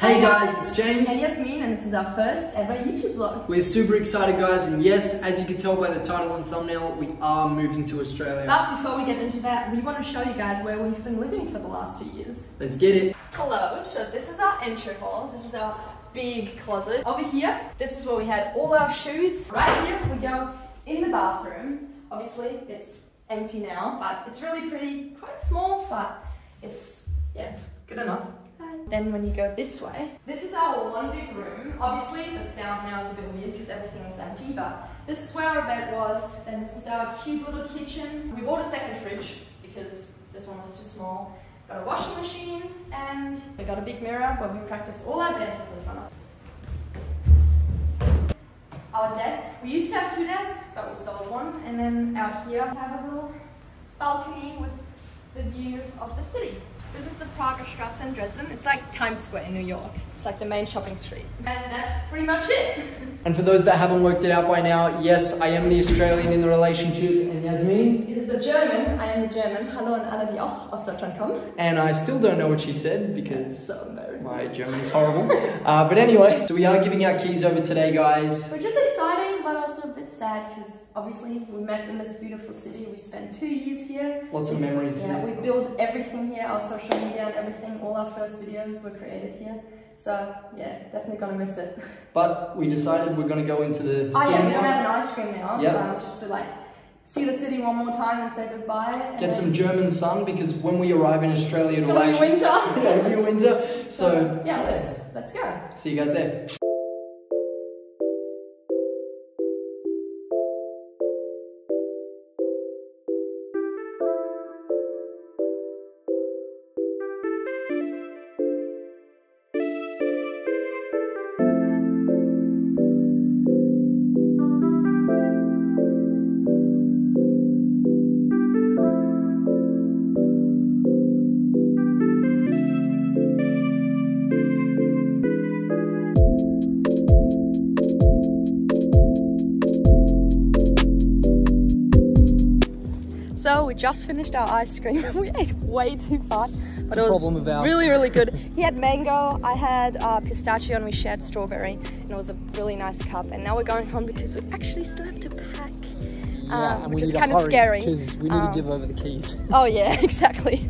Hey guys, it's James. And Jasmin, and this is our first ever YouTube vlog. We're super excited, guys, and yes, as you can tell by the title and thumbnail, we are moving to Australia. But before we get into that, we want to show you guys where we've been living for the last two years. Let's get it. Hello, so this is our entry hall. This is our big closet. Over here, this is where we had all our shoes. Right here, we go in the bathroom. Obviously, it's empty now, but it's really pretty, quite small, but it's, yeah, good enough. Then when you go this way, this is our one big room. Obviously the sound now is a bit weird because everything is empty, but this is where our bed was. And this is our cute little kitchen. We bought a second fridge because this one was too small. Got a washing machine and we got a big mirror where we practice all our dances in front of. Our desk, we used to have two desks, but we sold one. And then out here, we have a little balcony with the view of the city. This is the Prager Strasse in Dresden. It's like Times Square in New York. It's like the main shopping street. And that's pretty much it. And for those that haven't worked it out by now, yes, I am the Australian in the relationship, and Jasmin. Is the German. I am the German. Hallo an alle, die auch aus Deutschland kommen. And I still don't know what she said because So my German is horrible. uh, but anyway, so we are giving out keys over today, guys. Which is exciting, but also a bit sad because obviously we met in this beautiful city. We spent two years here. Lots of memories Yeah, we built everything here, our social media and everything. All our first videos were created here. So yeah, definitely gonna miss it. But we decided we're going to go into the Oh yeah, we're gonna have an ice cream now. Yeah. Um, just to like see the city one more time and say goodbye. and get some German sun because when we arrive in Australia, It's it'll gonna be actually winter. yeah, it'll be winter. So yeah, let's let's go. see you guys there. We just finished our ice cream. we ate way too fast, but a it was problem of ours. really, really good. He had mango, I had uh, pistachio, and we shared strawberry, and it was a really nice cup. And now we're going home because we actually still have to pack. Um, and which we is need to kind of hurry scary. because we need Um, to give over the keys. Oh yeah, exactly.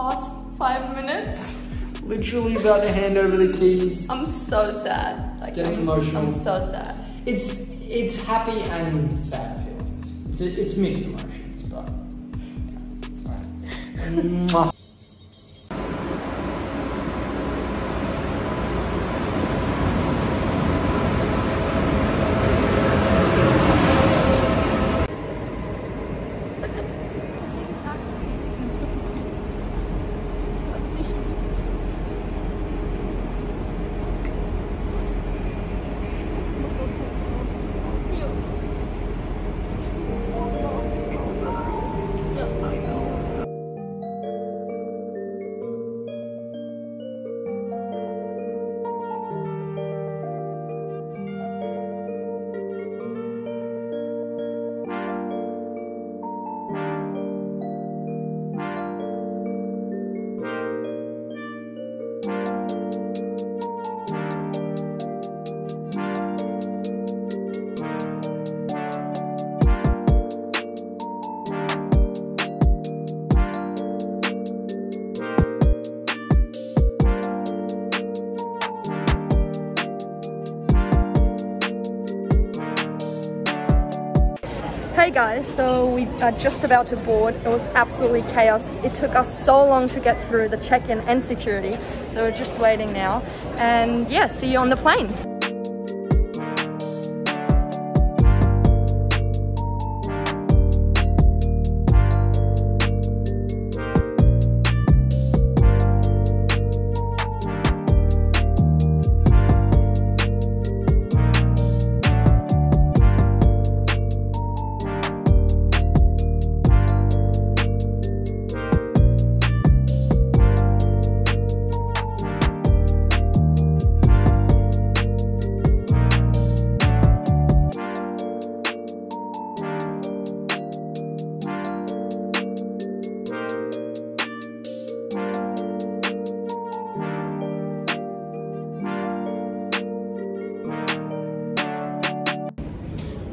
Last five minutes. Literally about to hand over the keys. I'm so sad. Like, getting I'm, emotional. I'm so sad. It's it's happy and sad feelings. It's it's mixed emotions, but yeah, it's alright. guys, so we are just about to board. It was absolutely chaos. It took us so long to get through the check-in and security. So we're just waiting now. And yeah, see you on the plane.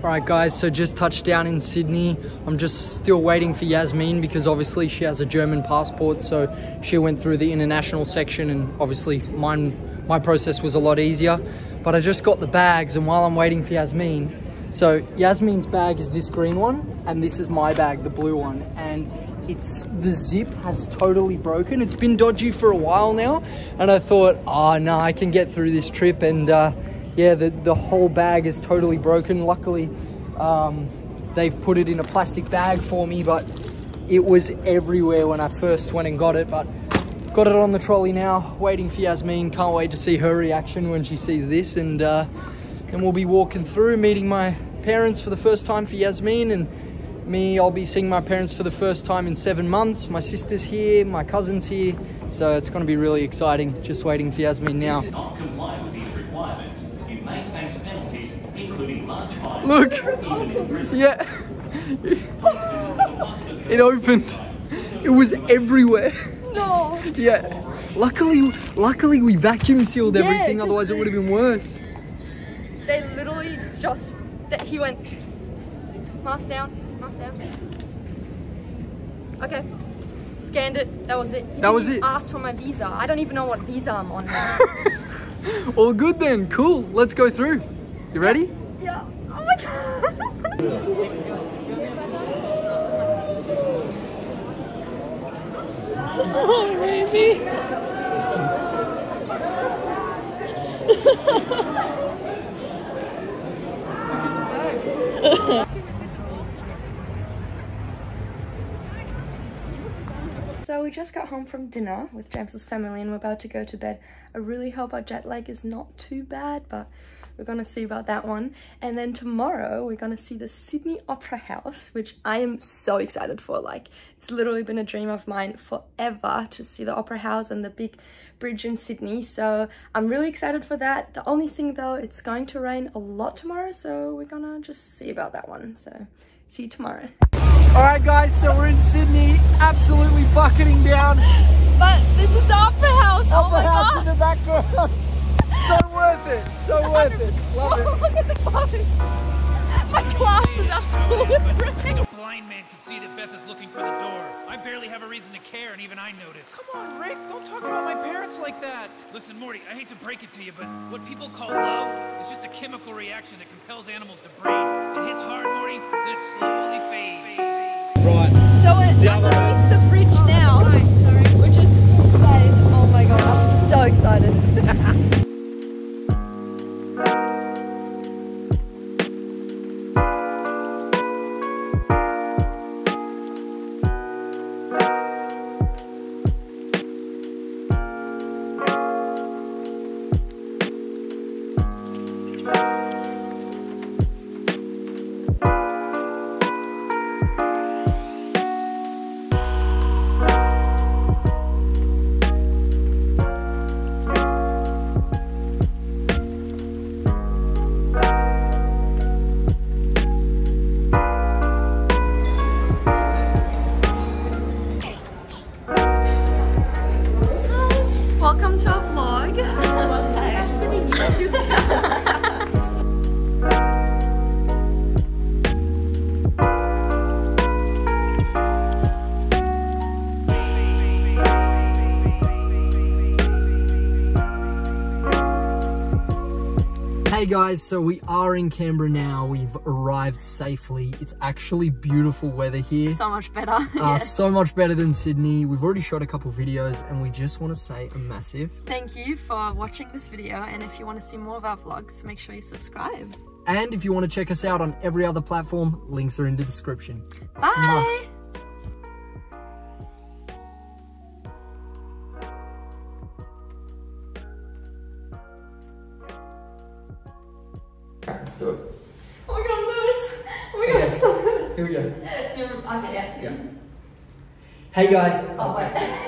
All right, guys, so just touched down in Sydney. I'm just still waiting for Jasmin because obviously she has a German passport, so she went through the international section and obviously mine, my process was a lot easier. But I just got the bags and while I'm waiting for Jasmin, so Jasmin's bag is this green one and this is my bag, the blue one. And it's the zip has totally broken. It's been dodgy for a while now. And I thought, oh no, I can get through this trip and uh, yeah, the, the whole bag is totally broken. Luckily, um, they've put it in a plastic bag for me, but it was everywhere when I first went and got it. But got it on the trolley now, waiting for Jasmin. Can't wait to see her reaction when she sees this. And uh, then we'll be walking through, meeting my parents for the first time for Jasmin. And me, I'll be seeing my parents for the first time in seven months. My sister's here, my cousin's here. So it's going to be really exciting. Just waiting for Jasmin now. Not comply with these requirements, you may face penalties, including large fines. Look. Yeah. it opened. It was everywhere. No. Yeah. Luckily, luckily we vacuum sealed Yeah, everything. 'cause Otherwise, it would have been worse. They literally just that he went mask down, mask down. Okay. Scanned it. That was it. He That was didn't it? Asked for my visa. I don't even know what visa I'm on now. All good then. Cool. Let's go through. You ready? yeah. Oh my god. oh baby. So we just got home from dinner with James's family and we're about to go to bed. I really hope our jet lag is not too bad, but we're gonna see about that one. And then tomorrow we're gonna see the Sydney Opera House, which I am so excited for. Like it's literally been a dream of mine forever to see the Opera House and the big bridge in Sydney. So I'm really excited for that. The only thing though, it's going to rain a lot tomorrow, so we're gonna just see about that one. So see you tomorrow. All right, guys. So we're in Sydney, absolutely bucketing down. But this is the Opera House. oh Opera my House god. in the background. so worth it. So worth it. Love it. Look at the clothes. My glasses are full of rain. A blind man can see that Beth is looking for the door. I barely have a reason to care, and even I notice. Come on, Rick, don't talk about my parents like that. Listen, Morty, I hate to break it to you, but what people call love is just a chemical reaction that compels animals to breed. It hits hard, Morty, guys, so we are in Canberra now. We've arrived safely. It's actually beautiful weather here. So much better. Uh, yeah. So much better than Sydney. We've already shot a couple videos and we just want to say a massive Thank you for watching this video and if you want to see more of our vlogs, make sure you subscribe. and if you want to check us out on every other platform, links are in the description. Bye! Let's do it. Oh my god, I'm nervous. Oh my god, I'm so nervous. Here we go. Do you- Okay, yeah. Yeah. Hey guys. Oh wait.